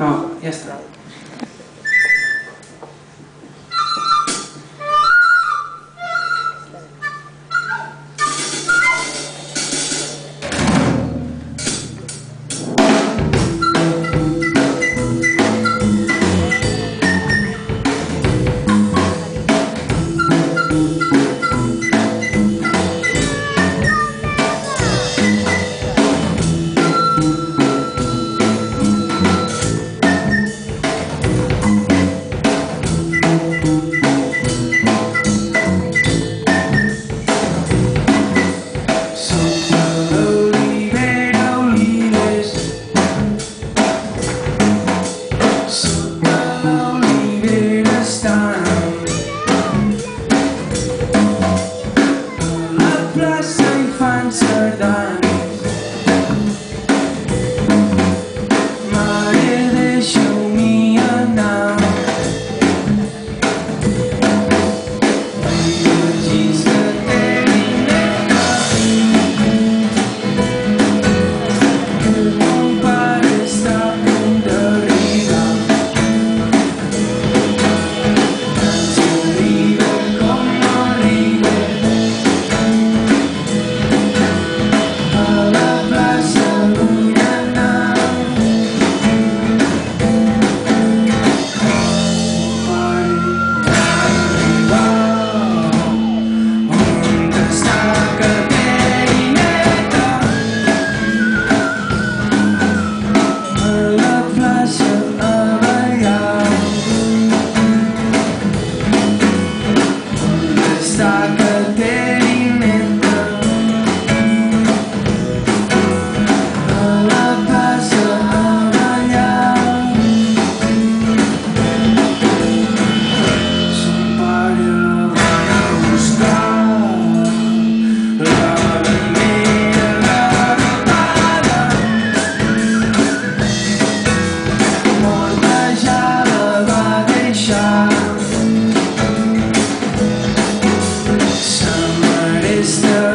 No, jestem. sister